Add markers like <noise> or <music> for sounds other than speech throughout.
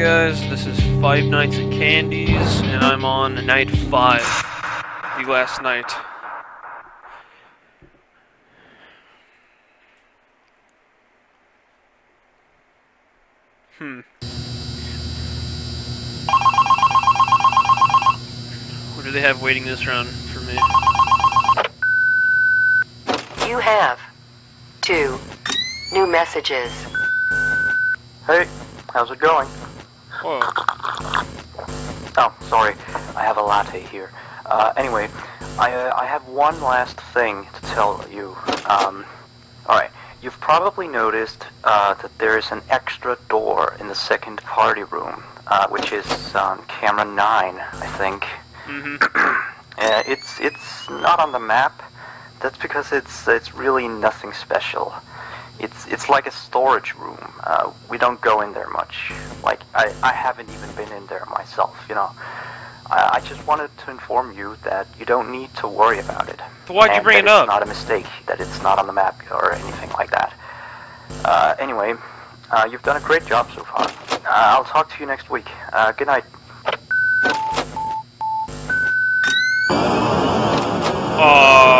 Welcome back, guys. This is Five Nights at Candy's, and I'm on night five, the last night. Hmm. What do they have waiting this round for me? You have two new messages. Hey, how's it going? Whoa. Oh, sorry, I have a latte here. Uh, anyway, I, uh, I have one last thing to tell you. Um, alright, you've probably noticed uh, that there is an extra door in the second party room, uh, which is on camera 9, I think. Mm-hmm. <clears throat> Uh, it's it's not on the map. That's because it's it's really nothing special. It's it's like a storage room. Uh, we don't go in there much. Like I, I haven't even been in there myself. You know. I, I just wanted to inform you that you don't need to worry about it. So why'd you bring that it up? It's not a mistake. That it's not on the map or anything like that. Uh, anyway, uh, you've done a great job so far. Uh, I'll talk to you next week. Uh, good night. Aww.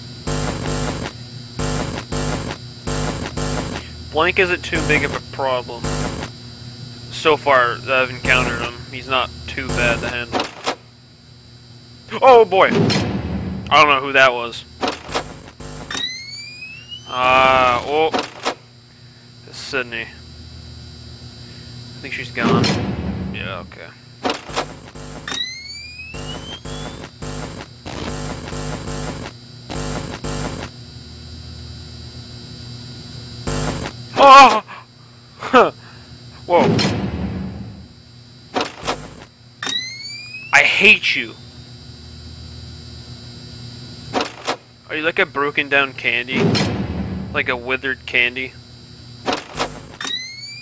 Blank isn't too big of a problem. So far I've encountered him, he's not too bad to handle. Oh boy! I don't know who that was. Ah, uh, oh. It's Cindy. I think she's gone. Yeah, okay. <laughs> Whoa. I hate you. Are you like a broken down candy? Like a withered candy?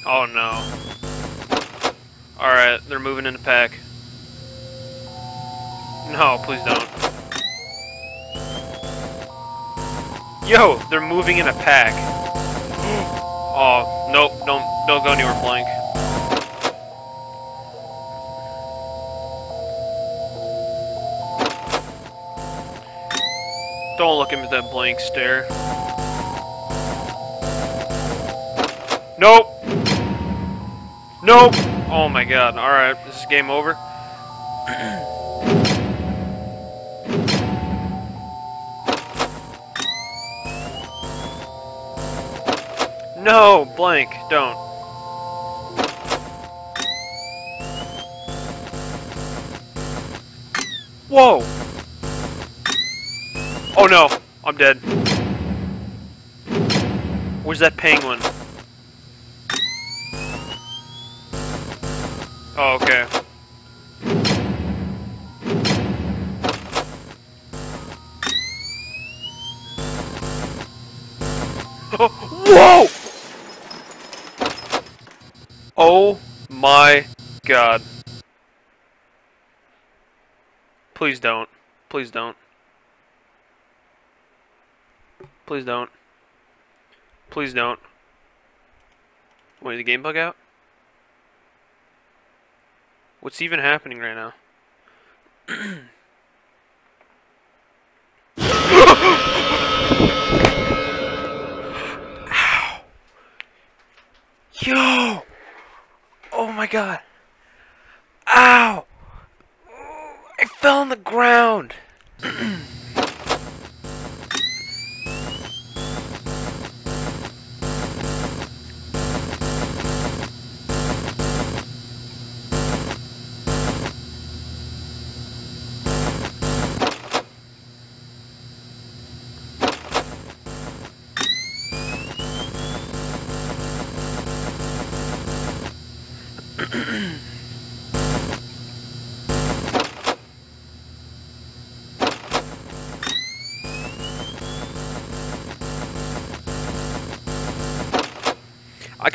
Oh no. Alright, they're moving in a pack. No, please don't. Yo, they're moving in a pack. Oh, nope, don't don't go anywhere blank. Don't look at me with that blank stare. Nope. Nope. Oh my god. Alright, this is game over. <clears throat> no, blank, don't. Whoa! Oh no, I'm dead. Where's that penguin? Oh, okay. Oh my god. Please don't. Please don't. Please don't. Please don't. Wait, the game bug out? What's even happening right now? <clears throat> my god. Ow! I fell on the ground. <clears throat>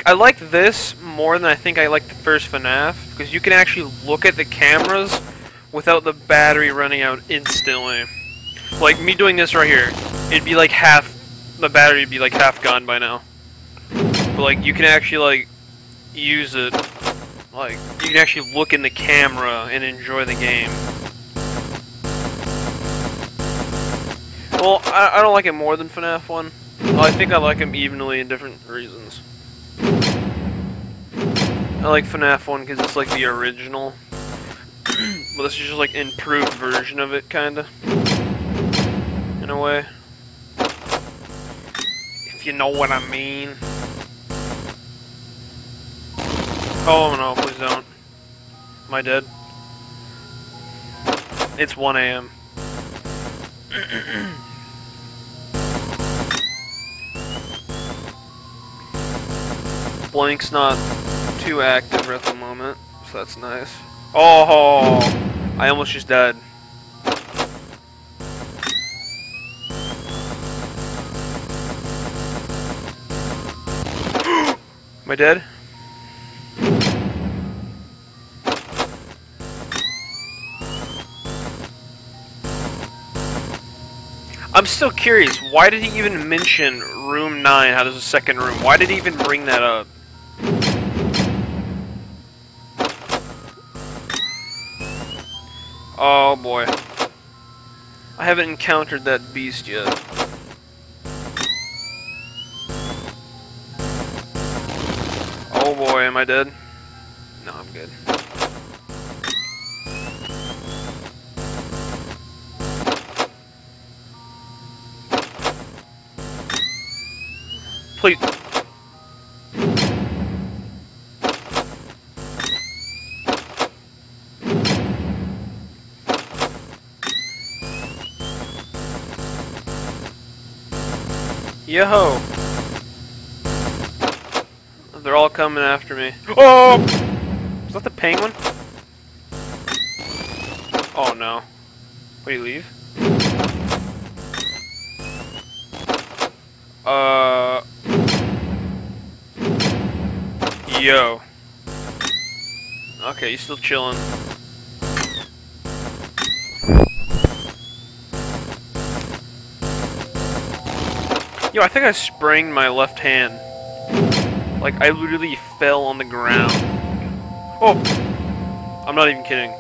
I, like this more than I think I like the first FNAF because you can actually look at the cameras without the battery running out instantly. Like me doing this right here, it'd be like half the battery would be like half gone by now. But like you can actually like use it like you can actually look in the camera and enjoy the game. Well, I, I don't like it more than FNAF 1. I think I like them evenly in different reasons. I like FNAF 1 because it's like the original. <clears throat> but this is just like improved version of it, kinda. In a way. If you know what I mean. Oh no, please don't. Am I dead? It's 1 a.m. <clears throat> Blank's not too active at the moment, so that's nice. Oh, I almost just died. <gasps> Am I dead? I'm still curious, why did he even mention room 9, how there's a second room? Why did he even bring that up? Oh boy. I haven't encountered that beast yet. Oh boy, am I dead? No, I'm good. Please. Yo! They're all coming after me. Oh! Is that the penguin? Oh no. What do you leave? Uh. Yo. Okay, you still chilling. Yo, I think I sprained my left hand. Like, I literally fell on the ground. Oh! I'm not even kidding.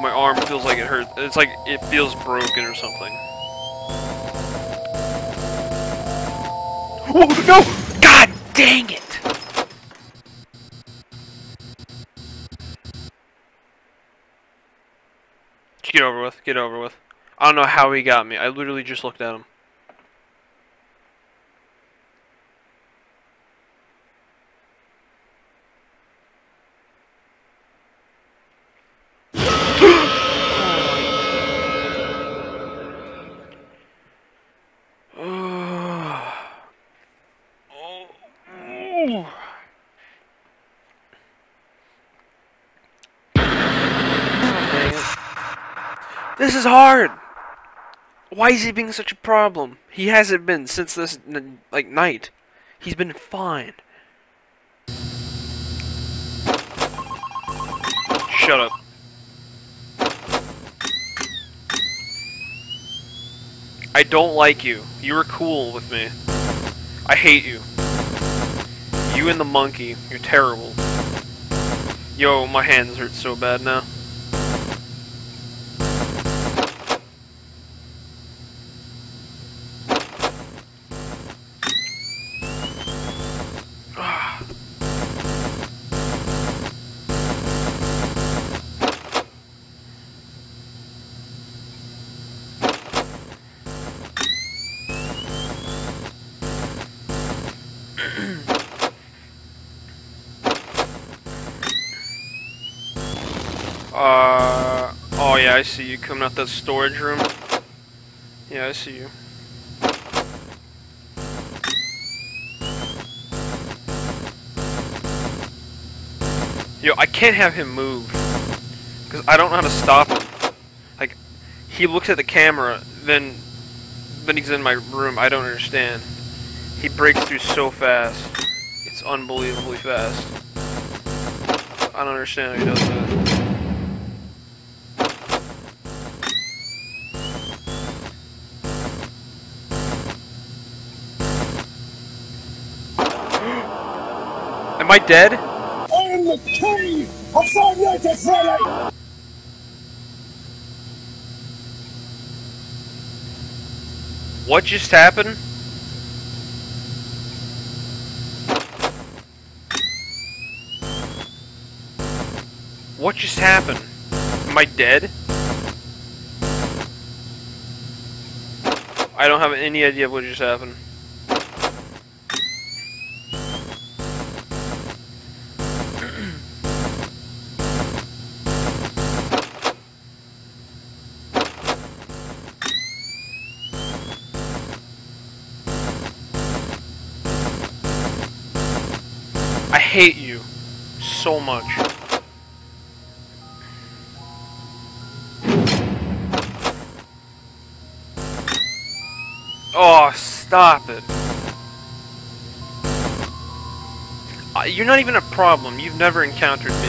My arm feels like it hurts. It's like it feels broken or something. Oh, no! God dang it! Just get over with. Get over with. I don't know how he got me. I literally just looked at him. This is hard. Why is he being such a problem? He hasn't been since this like night. He's been fine. Shut up. I don't like you. You were cool with me. I hate you. You and the monkey. You're terrible. Yo, my hands hurt so bad now. Yeah, I see you coming out that storage room. Yeah, I see you. Yo, I can't have him move. Because I don't know how to stop him. Like, he looks at the camera, then, then he's in my room. I don't understand. He breaks through so fast. It's unbelievably fast. I don't understand how he does that. Am I dead? I am the king of Five Nights at Freddy! What just happened? What just happened? Am I dead? I don't have any idea what just happened. Oh, stop it. Uh, you're not even a problem. You've never encountered me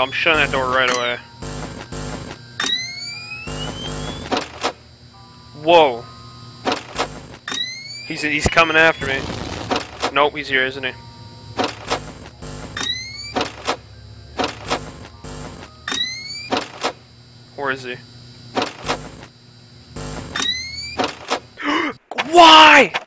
I'm shutting that door right away. Whoa. He's he's coming after me. Nope, he's here, isn't he? Where is he? <gasps> Why?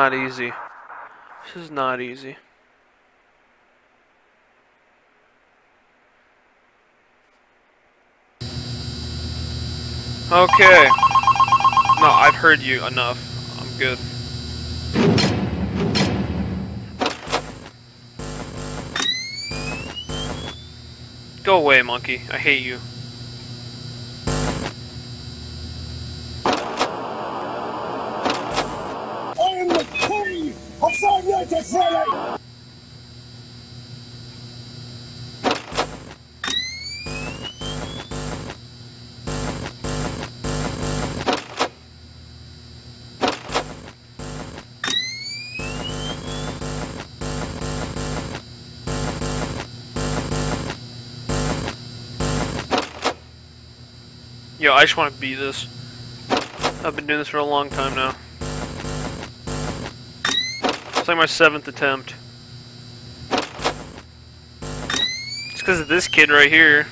Not easy. This is not easy. Okay. No, I've heard you enough. I'm good. Go away, monkey. I hate you. I just want to beat this. I've been doing this for a long time now. It's like my seventh attempt. It's because of this kid right here.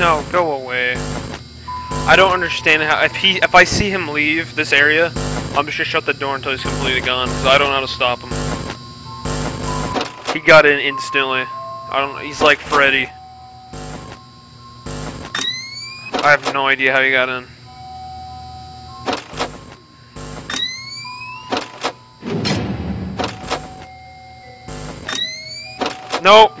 No, go away. I don't understand how if he if I see him leave this area, I'm just gonna shut the door until he's completely gone because I don't know how to stop him. He got in instantly. I don't. He's like Freddy. I have no idea how he got in. Nope.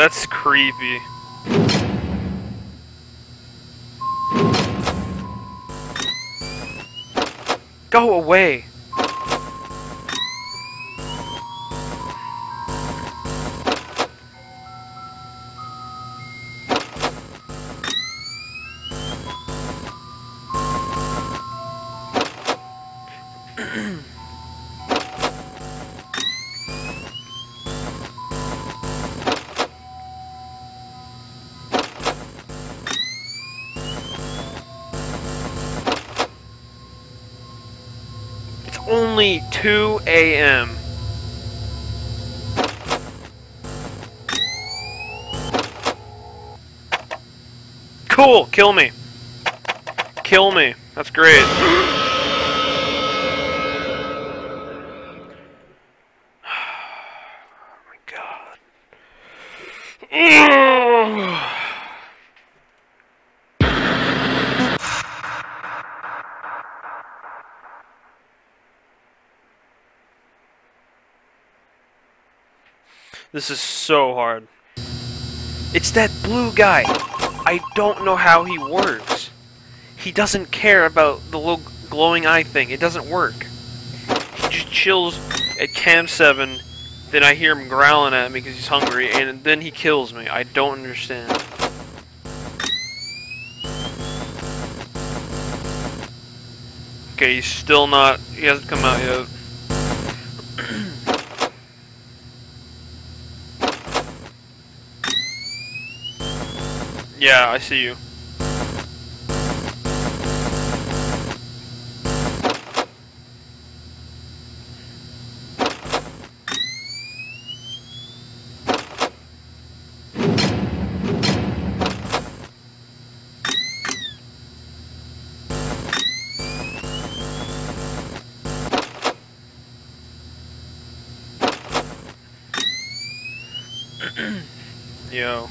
That's creepy. Go away. <clears throat> only 2 a.m. Cool, kill me. Kill me. That's great. <gasps> This is so hard. It's that blue guy. I don't know how he works. He doesn't care about the little glowing eye thing. It doesn't work. He just chills at Cam 7, then I hear him growling at me because he's hungry, and then he kills me. I don't understand. Okay, he's still not... He hasn't come out yet. <clears throat> Yeah, I see you. <clears throat> Yo.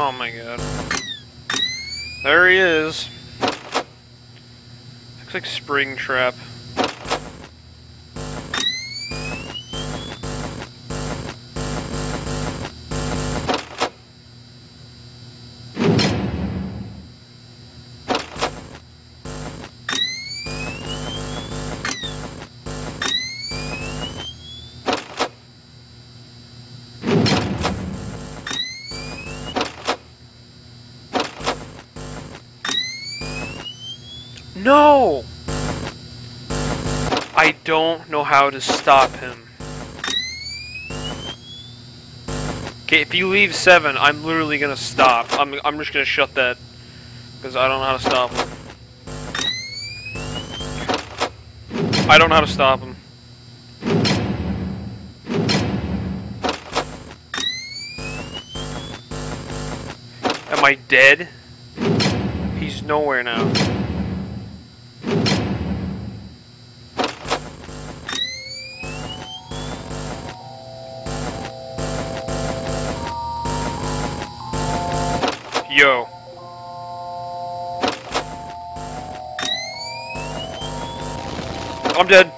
Oh my god. There he is. Looks like Springtrap. No! I don't know how to stop him. Okay, if you leave 7, I'm literally gonna stop. I'm, I'm just gonna shut that. Because I don't know how to stop him. I don't know how to stop him. Am I dead? He's nowhere now. Yo. I'm dead.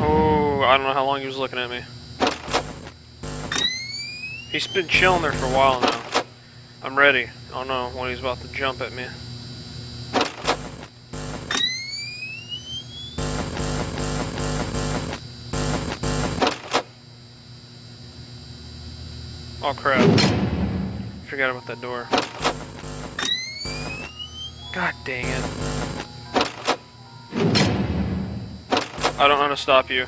Oh, I don't know how long he was looking at me. He's been chilling there for a while now. I'm ready. I don't know when he's about to jump at me. Oh crap. Forgot about that door. God dang it. I don't know how to stop you.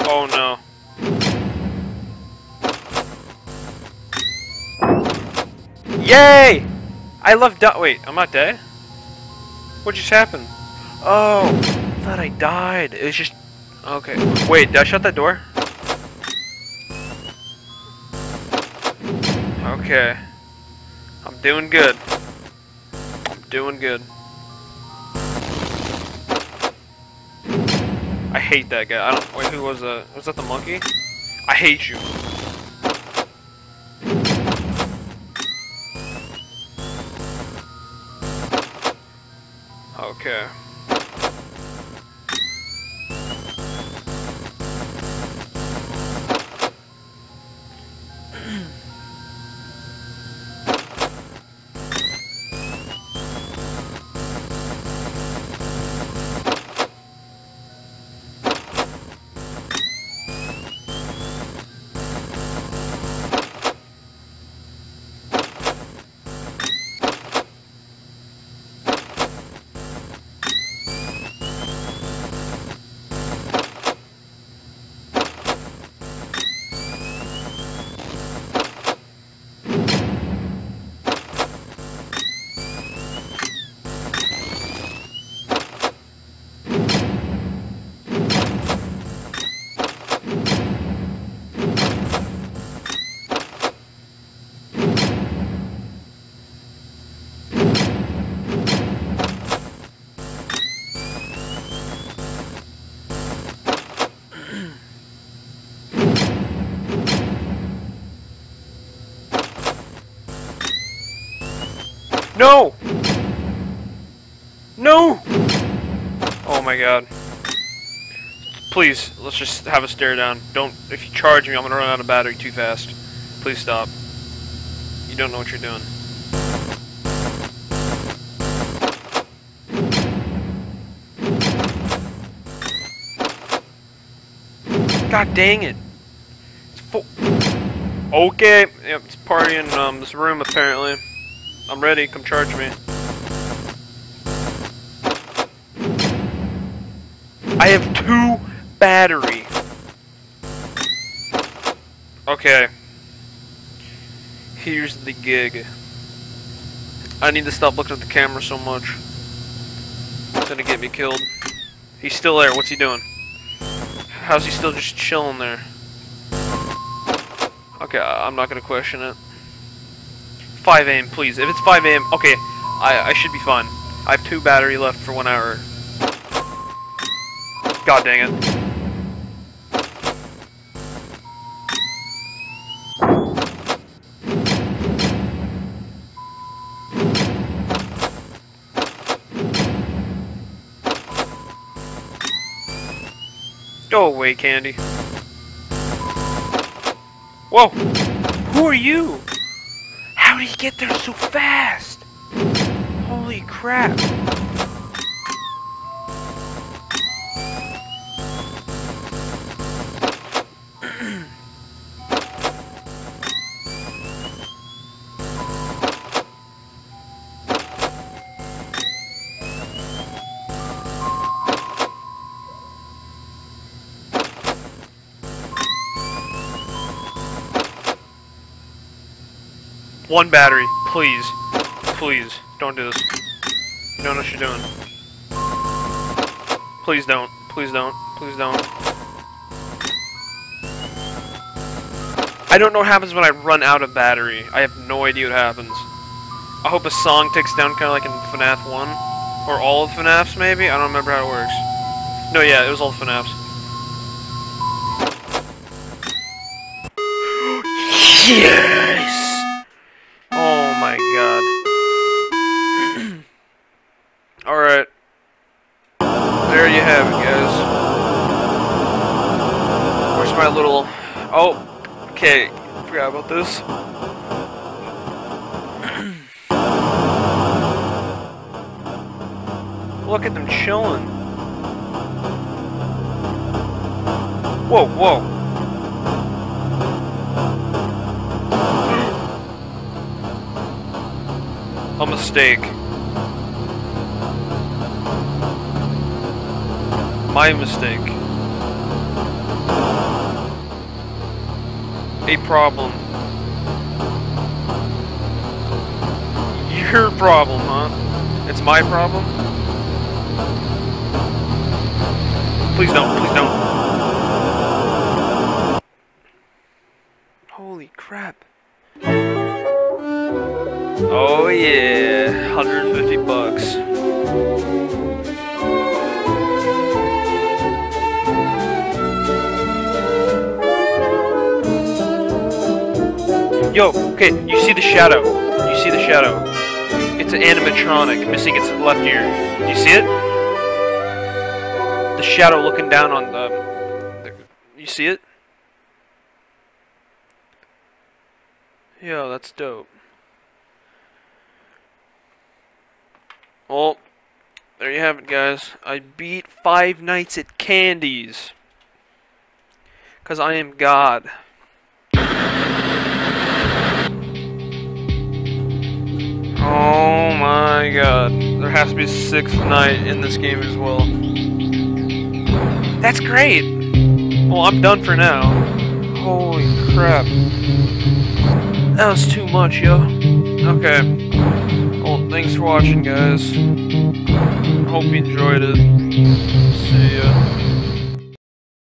Oh no. Yay! I love di- wait, I'm not dead? What just happened? Oh, I thought I died. It was just- okay. Wait, did I shut that door? Okay. I'm doing good. I'm doing good. I hate that guy. I don't- wait, who was that? Was that the monkey? I hate you. Okay. No! No! Oh my god. Please, let's just have a stare down. Don't, if you charge me, I'm gonna run out of battery too fast. Please stop. You don't know what you're doing. God dang it. It's full. Okay, yep, it's party in um, this room apparently. I'm ready, come charge me. I have two battery. Okay. Here's the gig. I need to stop looking at the camera so much. It's gonna get me killed. He's still there, what's he doing? How's he still just chilling there? Okay, I'm not gonna question it. 5 a.m. please. If it's 5 a.m., okay, I, I should be fine. I have two battery left for one hour. God dang it. Go away, Candy. Whoa! Who are you? Get there so fast? Holy crap. One battery, please. Please, don't do this. You don't know what you're doing. Please don't. Please don't. Please don't. I don't know what happens when I run out of battery. I have no idea what happens. I hope a song takes down kind of like in FNAF 1. Or all of FNAFs, maybe? I don't remember how it works. No, yeah, it was all FNAFs. <gasps> yes! About this. <clears throat> Look at them chilling. Whoa, whoa. A mistake. My mistake. A problem. Your problem, huh? It's my problem? Please don't, please don't. Holy crap. Oh yeah, 150 bucks. Yo, okay, you see the shadow. You see the shadow. It's an animatronic missing its left ear. Do you see it? The shadow looking down on the... you see it? Yo, that's dope. Well, there you have it, guys. I beat Five Nights at Candy's. Because I am God. Oh my god. There has to be a sixth night in this game as well. That's great! Well, I'm done for now. Holy crap. That was too much, yo. Okay. Well, thanks for watching, guys. Hope you enjoyed it. See ya.